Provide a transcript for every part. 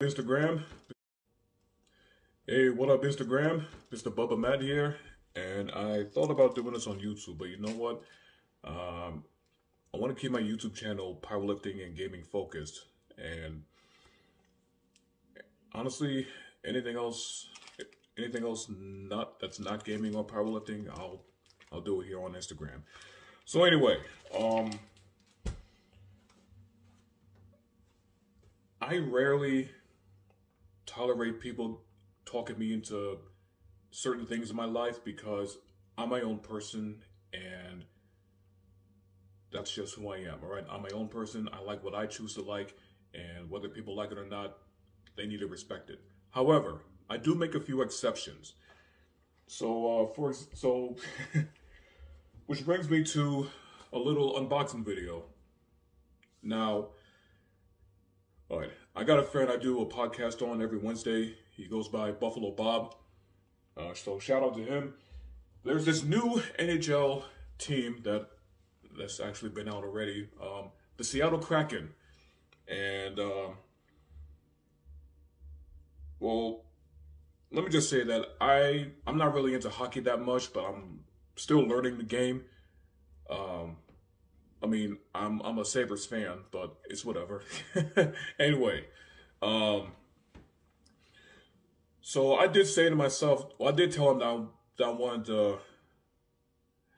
Instagram. Hey, what up, Instagram? Mr. Bubba Matt here, and I thought about doing this on YouTube, but you know what? Um, I want to keep my YouTube channel powerlifting and gaming focused, and honestly, anything else, anything else not that's not gaming or powerlifting, I'll I'll do it here on Instagram. So anyway, um, I rarely tolerate people talking me into certain things in my life because I'm my own person and that's just who I am, all right? I'm my own person. I like what I choose to like, and whether people like it or not, they need to respect it. However, I do make a few exceptions. So, uh, for so, which brings me to a little unboxing video. Now, all right, I got a friend I do a podcast on every Wednesday. He goes by Buffalo Bob. Uh, so shout out to him. There's this new NHL team that that's actually been out already. Um, the Seattle Kraken, and uh, well, let me just say that I I'm not really into hockey that much, but I'm still learning the game. Um, I mean, I'm I'm a Sabres fan, but it's whatever. anyway, um, so I did say to myself, well, I did tell him that I, that I wanted to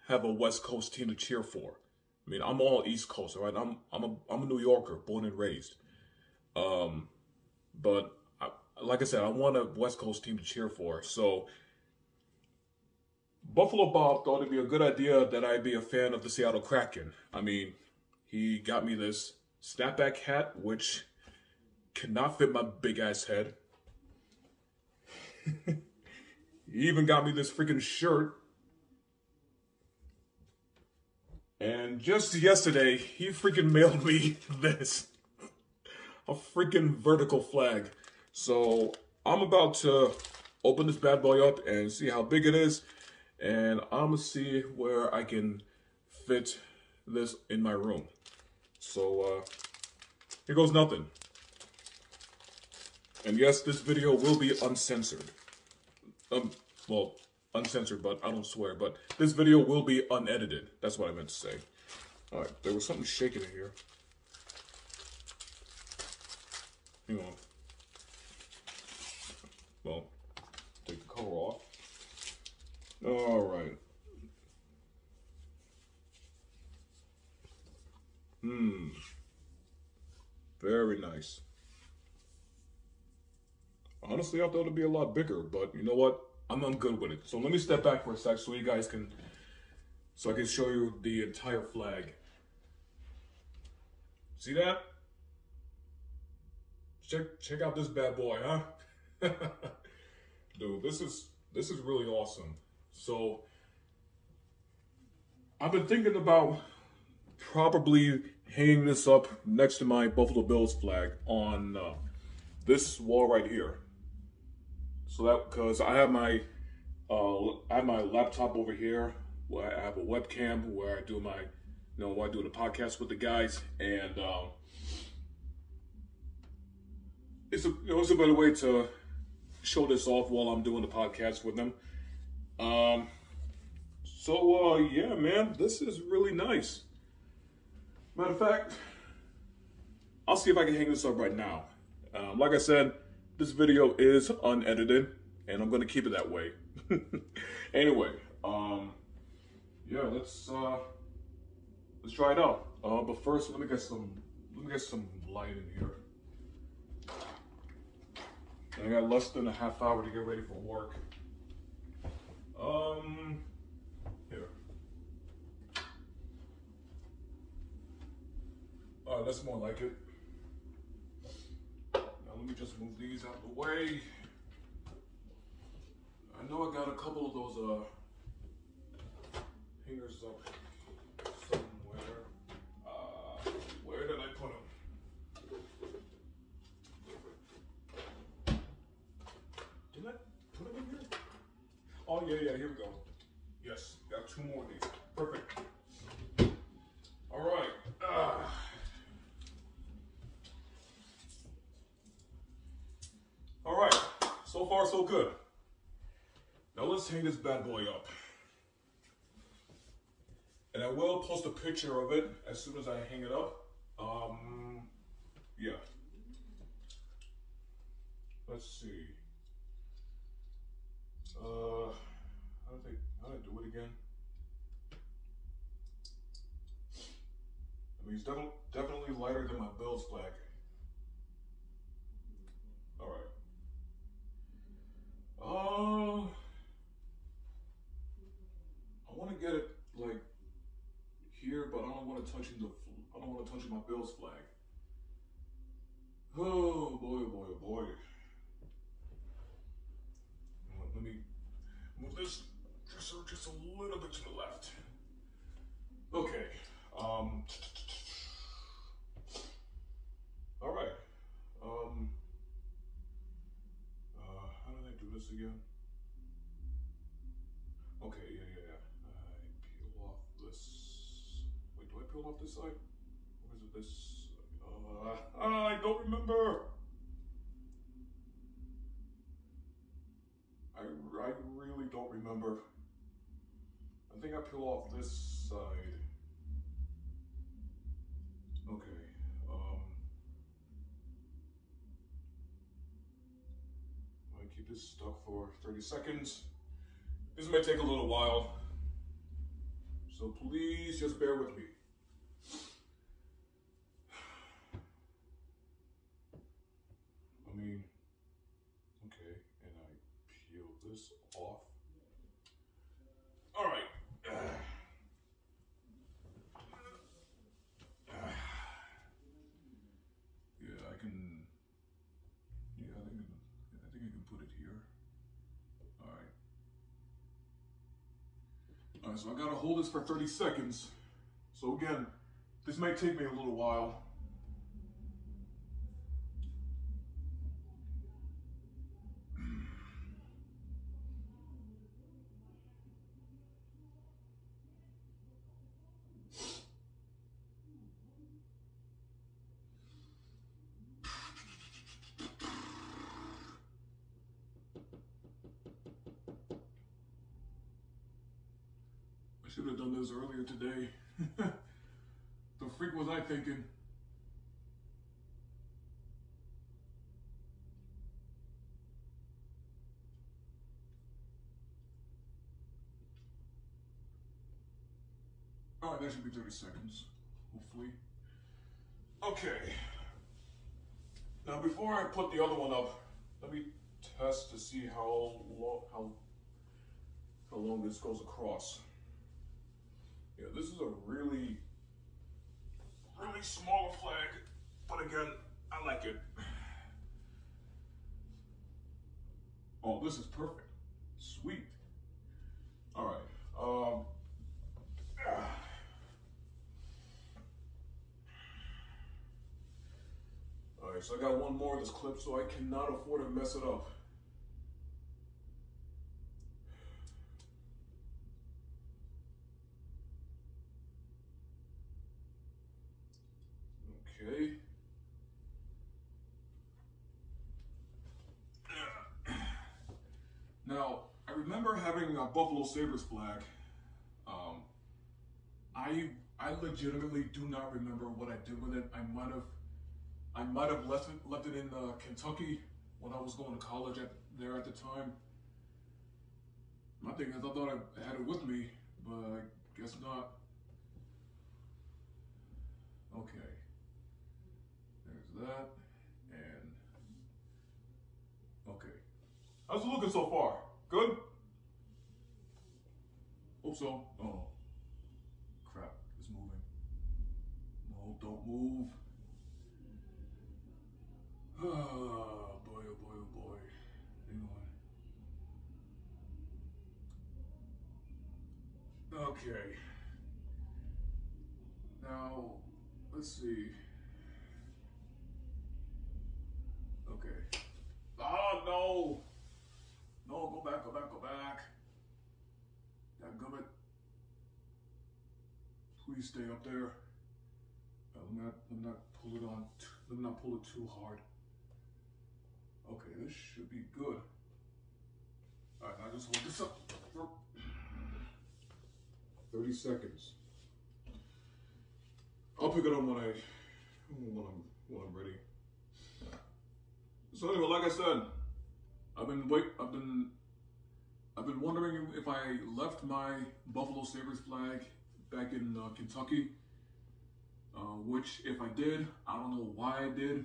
have a West Coast team to cheer for. I mean, I'm all East Coast, right? I'm I'm a I'm a New Yorker, born and raised. Um, but I, like I said, I want a West Coast team to cheer for. So Buffalo Bob thought it'd be a good idea that I be a fan of the Seattle Kraken. I mean, he got me this snapback hat, which cannot fit my big ass head. he even got me this freaking shirt. And just yesterday, he freaking mailed me this. A freaking vertical flag. So I'm about to open this bad boy up and see how big it is. And I'm gonna see where I can fit this in my room. So uh, here goes nothing. And yes, this video will be uncensored. Um, well, uncensored, but I don't swear. But this video will be unedited. That's what I meant to say. All right, there was something shaking in here. Hang on. Well, take the cover off. All right. Hmm. Very nice. Honestly, I thought it'd be a lot bigger, but you know what? I'm, I'm good with it. So let me step back for a sec so you guys can, so I can show you the entire flag. See that? Check, check out this bad boy, huh? Dude, this is, this is really awesome. So I've been thinking about probably hanging this up next to my Buffalo Bills flag on uh, this wall right here. So that because I have my uh, I have my laptop over here where I have a webcam where I do my you know where I do the podcast with the guys and um, it's a you know, it's a better way to show this off while I'm doing the podcast with them. Um, so uh, yeah, man, this is really nice. Matter of fact, I'll see if I can hang this up right now. Um, like I said, this video is unedited, and I'm gonna keep it that way. anyway, um, yeah, let's uh, let's try it out. Uh, but first, let me get some let me get some light in here. I got less than a half hour to get ready for work. Um, here. Uh, that's more like it. Now let me just move these out of the way. I know I got a couple of those uh hangers up somewhere. Uh, where did I put them? Did I put them in here? Oh yeah, yeah. Here we go. Yes, got two more of these. Perfect. All right. Uh, So good. Now let's hang this bad boy up. And I will post a picture of it as soon as I hang it up. Um, yeah. Let's see. Uh, how did they, how did I do it again? I mean, it's definitely, definitely lighter than my Bills flag. All right. Uh, I want to get it like here, but I don't want to touch the. I don't want to touch my Bills flag. Oh boy, oh boy, oh boy. Let me move this just just a little bit to the left. Okay. Um. This side? Or is it this? Uh, I don't remember. I, I really don't remember. I think I peel off this side. Okay. Um, I keep this stuck for 30 seconds. This may take a little while. So please just bear with me. I mean, okay, and I peel this off. All right. Yeah, I can. Yeah, I think I think I can put it here. All right. All so I gotta hold this for 30 seconds. So again, this might take me a little while. I should have done this earlier today. the freak was I thinking? All right, that should be 30 seconds, hopefully. Okay. Now, before I put the other one up, let me test to see how long how how long this goes across. Yeah, this is a really, really small flag, but again, I like it. Oh, this is perfect. Sweet. All right. Um. All right, so I got one more of this clip, so I cannot afford to mess it up. Okay. Now, I remember having a Buffalo Sabres flag. Um, I I legitimately do not remember what I did with it. I might have I might have left it left it in uh, Kentucky when I was going to college at, there at the time. My thing is, I thought I had it with me, but I guess not. Okay. There's that, and okay. How's it looking so far? Good. Hope so. Oh, crap! It's moving. No, don't move. Oh boy! Oh boy! Oh boy! Hang on. Okay. Now, let's see. Okay. Oh! No, go back, go back, go back. That gummit. Please stay up there. Uh, let me not let me not pull it on. Let me not pull it too hard. Okay, this should be good. All right, now just hold this up for 30 seconds. I'll pick it up when I when I'm when I'm ready. So anyway, like I said, I've been wait I've been I've been wondering if I left my Buffalo Sabres flag back in uh, Kentucky. Uh, which, if I did, I don't know why I did.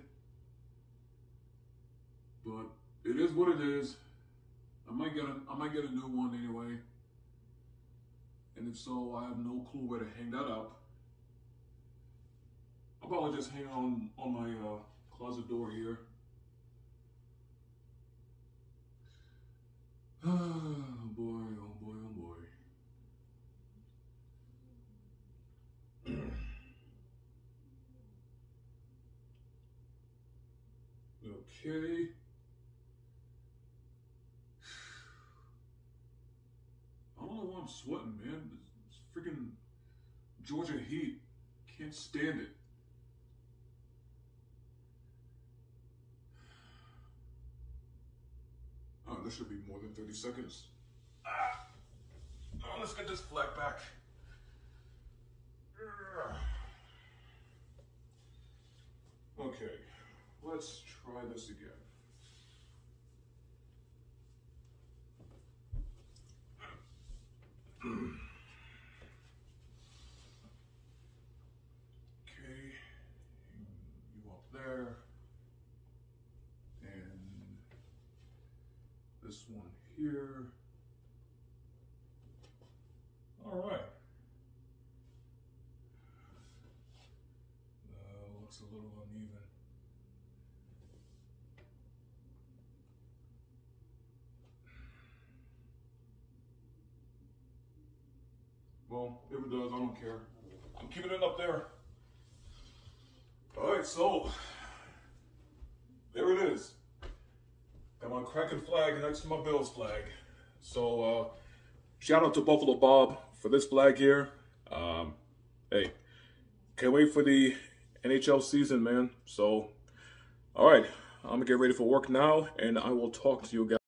But it is what it is. I might get a, I might get a new one anyway. And if so, I have no clue where to hang that up. I'll probably just hang on on my uh, closet door here. Oh boy, oh boy, oh boy. Okay. I don't know why I'm sweating, man. It's freaking Georgia heat. Can't stand it. Oh, this should be more than 30 seconds. Ah. Oh, let's get this flag back. Okay, let's try this again. okay, you up there. And this one here. All right. Uh, looks a little uneven. Well, if it does, I don't care. I'm keeping it up there. All right, so there it is. Got my Kraken flag next to my Bills flag. So, uh, shout out to Buffalo Bob for this flag here. Um, hey, can't wait for the NHL season, man. So, all right, I'm gonna get ready for work now, and I will talk to you guys.